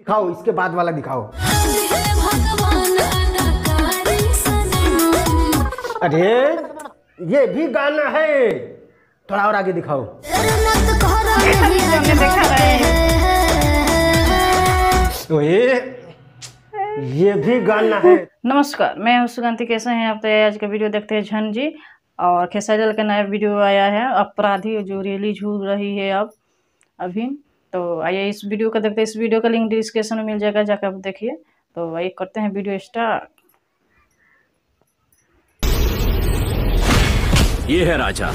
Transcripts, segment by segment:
दिखाओ, इसके बाद वाला दिखाओ। अरे, ये भी गाना है। थोड़ा और आगे दिखाओ। तो ये ये भी गाना है। नमस्कार, मैं सुगंति कैसे हैं आप? तो आज का वीडियो देखते हैं झन जी। और खेसारी का नया वीडियो आया है। अपराधी जो रिलीज़ हो रही है अब, अभी। तो आइए इस वीडियो का देखते हैं। इस वीडियो का लिंक डिस्क्रिप्शन में मिल जाएगा जाकर आप देखिए। तो आइए करते हैं वीडियो स्टार्ट ये है राजा।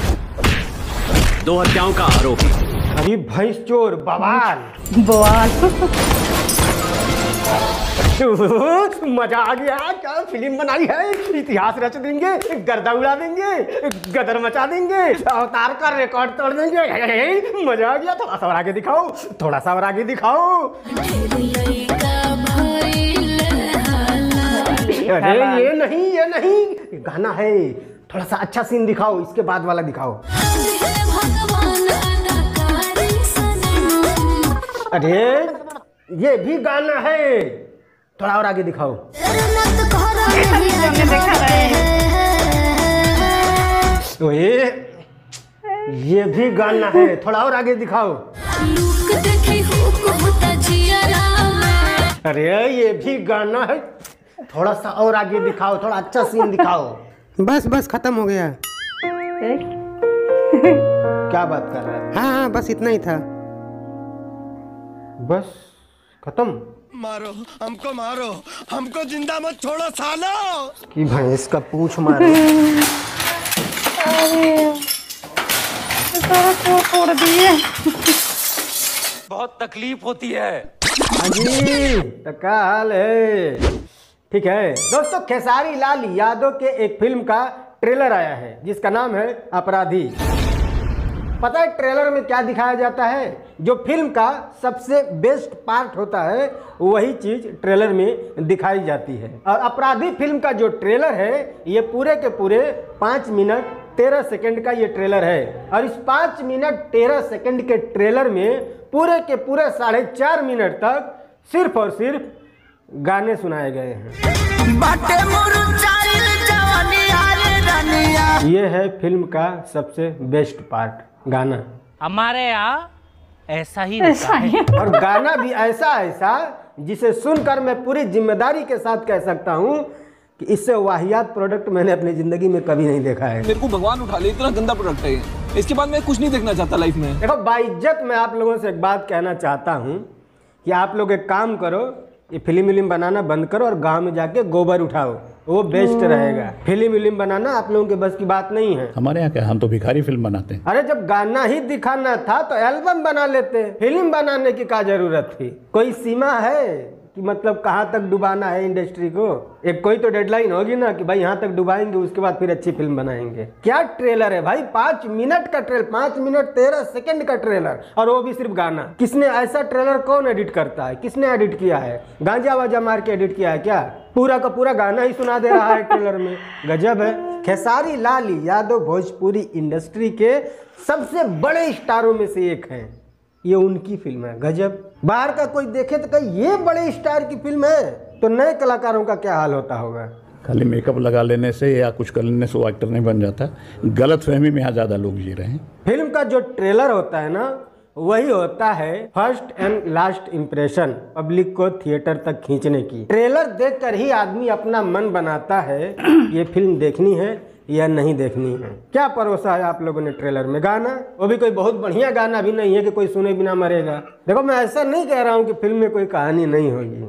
दो हत्याओं का आरोपी। अरे भाई चोर बवाल। बवाल। मज़ा आ गया। क्या फ़िल्म बनाई है? इतिहास रच देंगे गर्दा उड़ा देंगे गदर मचा देंगे अवतार का रिकॉर्ड तोड़ देंगे। मज़ा आ गया। थोड़ा सा और आगे दिखाओ थोड़ा सा और आगे दिखाओ। अरे ये नहीं ये नहीं गाना है। थोड़ा सा अच्छा सीन दिखाओ इसके बाद वाला दिखाओ। अरे ये भी गाना है। थोड़ा और आगे दिखाओ। तो ये ये भी गाना है थोड़ा और आगे दिखाओ। अरे ये भी गाना है थोड़ा सा और आगे दिखाओ थोड़ा अच्छा सीन दिखाओ। बस बस खत्म हो गया। क्या बात कर रहा है? हाँ हाँ बस इतना ही था। बस खत्म। मारो हमको मारो। हमको ज़िंदा मत छोड़ो सालो। कि भैंस का पूछ मारे। तोड़ दिए? बहुत तकलीफ़ होती है। हाँ जी हाल है। ठीक है। दोस्तों खेसारी लाल यादव के एक फ़िल्म का ट्रेलर आया है जिसका नाम है अपराधी। पता है ट्रेलर में क्या दिखाया जाता है? जो फ़िल्म का सबसे बेस्ट पार्ट होता है वही चीज़ ट्रेलर में दिखाई जाती है। और अपराधी फ़िल्म का जो ट्रेलर है ये पूरे के पूरे पाँच मिनट तेरह सेकंड का ये ट्रेलर है। और इस पाँच मिनट तेरह सेकंड के ट्रेलर में पूरे के पूरे साढ़े चार मिनट तक सिर्फ़ और सिर्फ़ गाने सुनाए गए हैं। ये है फ़िल्म का सबसे बेस्ट पार्ट। गाना। हमारे यहाँ ऐसा ही होता है और गाना भी ऐसा ऐसा जिसे सुनकर मैं पूरी ज़िम्मेदारी के साथ कह सकता हूँ कि इससे वाहियात प्रोडक्ट मैंने अपनी ज़िंदगी में कभी नहीं देखा है। मेरे को भगवान उठा ले इतना गंदा प्रोडक्ट है इसके बाद मैं कुछ नहीं देखना चाहता लाइफ में। देखो बाइज्जत मैं आप लोगों से एक बात कहना चाहता हूँ कि आप लोग एक काम करो ये फ़िल्म विल्म बनाना बंद करो और गाँव में जाके गोबर उठाओ वो बेस्ट रहेगा। फ़िल्म विल्म बनाना आप लोगों के बस की बात नहीं है। हमारे यहाँ क्या हम तो भिखारी फ़िल्म बनाते हैं। अरे जब गाना ही दिखाना था तो एल्बम बना लेते। फ़िल्म बनाने की क्या ज़रूरत थी? कोई सीमा है? कि मतलब कहाँ तक डुबाना है इंडस्ट्री को? एक कोई तो डेडलाइन होगी ना कि भाई यहाँ तक डुबाएँगे, उसके बाद फिर अच्छी फ़िल्म बनाएँगे। क्या ट्रेलर है भाई? पाँच मिनट का ट्रेलर पाँच मिनट तेरह सेकंड का ट्रेलर और वो भी सिर्फ़ गाना। किसने ऐसा ट्रेलर कौन एडिट करता है? किसने एडिट किया है? गांजा वाजा मार के एडिट किया है क्या? पूरा का पूरा गाना ही सुना दे रहा है ट्रेलर में। गजब है। खेसारी लाल यादव भोजपुरी इंडस्ट्री के सबसे बड़े स्टारों में से एक हैं। ये उनकी फ़िल्म है। गजब। बाहर का कोई देखे तो कहीं ये बड़े स्टार की फ़िल्म है। तो नए कलाकारों का क्या हाल होता होगा? खाली मेकअप लगा लेने से या कुछ कर लेने से वो एक्टर नहीं बन जाता। गलत फहमी में यहाँ ज़्यादा लोग जी रहे हैं। फ़िल्म का जो ट्रेलर होता है ना वही होता है first and last impression public को थिएटर तक खींचने की। ट्रेलर देखकर ही आदमी अपना मन बनाता है ये फ़िल्म देखनी है। या नहीं देखनी। है क्या परोसा है आप लोगों ने ट्रेलर में? गाना? वो भी कोई बहुत बढ़िया गाना भी नहीं है कि कोई सुने बिना मरेगा। देखो मैं ऐसा नहीं कह रहा हूँ कि फ़िल्म में कोई कहानी नहीं होगी।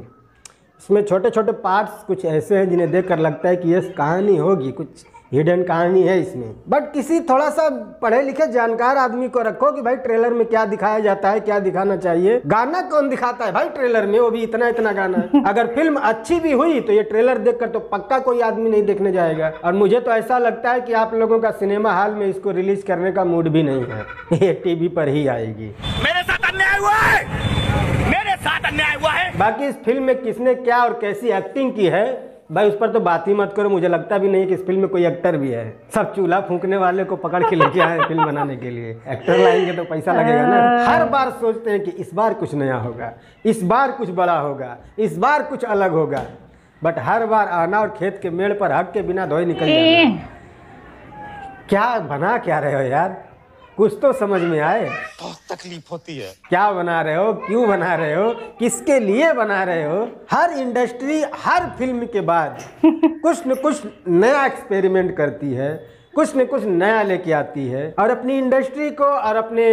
इसमें छोटे छोटे पार्ट्स कुछ ऐसे हैं जिन्हें देखकर लगता है कि ये कहानी होगी कुछ। हिडन कहानी है इसमें। बट किसी थोड़ा सा पढ़े लिखे जानकार आदमी को रखो कि भाई ट्रेलर में क्या दिखाया जाता है क्या दिखाना चाहिए। गाना कौन दिखाता है भाई ट्रेलर में? वो भी इतना इतना गाना है। अगर फ़िल्म अच्छी भी हुई तो ये ट्रेलर देखकर तो पक्का कोई आदमी नहीं देखने जाएगा। और मुझे तो ऐसा लगता है कि आप लोगों का सिनेमा हॉल में इसको रिलीज़ करने का मूड भी नहीं है। ये टीवी पर ही आएगी। मेरे साथ अन्याय हुआ है! मेरे साथ अन्याय हुआ है! बाकी इस फ़िल्म में किसने क्या और कैसी एक्टिंग की है भाई उस पर तो बात ही मत करो। मुझे लगता भी नहीं कि इस फ़िल्म में कोई एक्टर भी है। सब चूल्हा फूकने वाले को पकड़ के लेके आए फ़िल्म बनाने के लिए। एक्टर लाएँगे तो पैसा लगेगा ना। हर बार सोचते हैं कि इस बार कुछ नया होगा इस बार कुछ बड़ा होगा इस बार कुछ अलग होगा। बट हर बार आना और खेत के मेड़ पर हक के बिना धोए निकल जाना। क्या बना क्या रहे हो यार? कुछ तो समझ में आए। बहुत तकलीफ़ होती है। क्या बना रहे हो? क्यों बना रहे हो? किसके लिए बना रहे हो? हर इंडस्ट्री हर फ़िल्म के बाद कुछ न कुछ नया एक्सपेरिमेंट करती है कुछ न कुछ नया लेके आती है और अपनी इंडस्ट्री को और अपने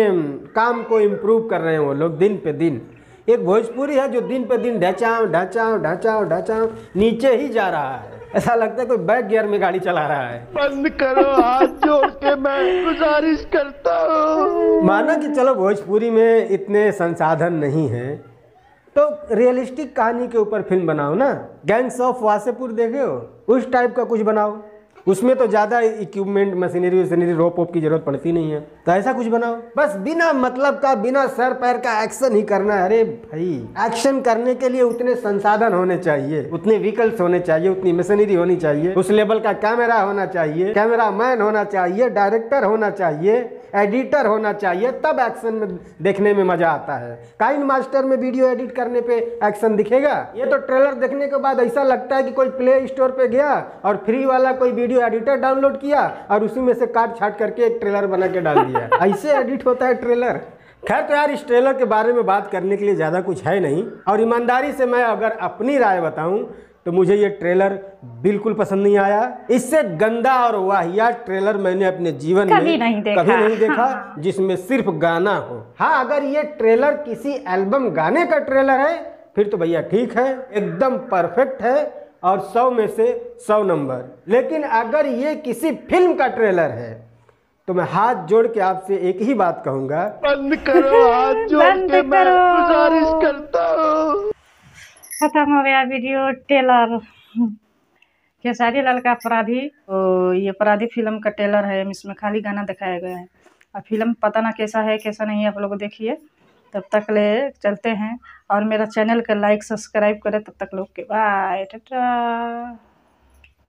काम को इम्प्रूव कर रहे हैं वो लोग दिन पे दिन। एक भोजपुरी है जो दिन पे दिन ढचाओ ढचाओ ढचाओ ढचाओ नीचे ही जा रहा है। ऐसा लगता है कोई बैक गियर में गाड़ी चला रहा है। बंद करो हाथ जोड़ के मैं गुजारिश करता हूँ। माना कि चलो भोजपुरी में इतने संसाधन नहीं हैं तो रियलिस्टिक कहानी के ऊपर फ़िल्म बनाओ ना। गैंग्स ऑफ़ वासेपुर देखे हो? उस टाइप का कुछ बनाओ। उसमें तो ज़्यादा इक्विपमेंट मशीनरी वशीनरी रोप वोप की ज़रूरत पड़ती नहीं है। तो ऐसा कुछ बनाओ। बस बिना मतलब का, बिना सर, पैर का एक्शन ही करना है। अरे भाई एक्शन करने के लिए उतने संसाधन होने चाहिए, उतने व्हीकल्स होने चाहिए, उतनी मशीनरी होनी चाहिए, उस लेवल का कैमरा होना चाहिए कैमरा मैन होना चाहिए डायरेक्टर होना चाहिए। एडिटर होना चाहिए तब एक्शन में देखने में मज़ा आता है। काइन मास्टर में वीडियो एडिट करने पे एक्शन दिखेगा? ये तो ट्रेलर देखने के बाद ऐसा लगता है कि कोई प्ले स्टोर पे गया और फ्री वाला कोई वीडियो एडिटर डाउनलोड किया और उसी में से काट छाट करके एक ट्रेलर बना के डाल दिया। ऐसे एडिट होता है ट्रेलर खैर तो यार इस ट्रेलर के बारे में बात करने के लिए ज़्यादा कुछ है नहीं। और ईमानदारी से मैं अगर अपनी राय बताऊँ तो मुझे ये ट्रेलर बिल्कुल पसंद नहीं आया। इससे गंदा और वाहिया ट्रेलर मैंने अपने जीवन कभी में नहीं देखा। कभी नहीं देखा जिसमें सिर्फ़ गाना हो। हाँ अगर ये ट्रेलर किसी एल्बम गाने का ट्रेलर है फिर तो भैया ठीक है एकदम परफेक्ट है और सौ में से सौ नंबर। लेकिन अगर ये किसी फ़िल्म का ट्रेलर है तो मैं हाथ जोड़ के आपसे एक ही बात कहूँगा। बंद करो हाथ जोड़ के मैं गुजारिश करता हूँ खत्म हो गया वीडियो टेलर। खेसारी लाल का अपराधी तो ये अपराधी फ़िल्म का टेलर है, इसमें खाली गाना दिखाया गया है। और फ़िल्म पता ना कैसा है, कैसा नहीं आप लोग देखिए। तब तक ले चलते हैं, और मेरा चैनल का लाइक, सब्सक्राइब करें, तब तक लोग के बाय, टाटा।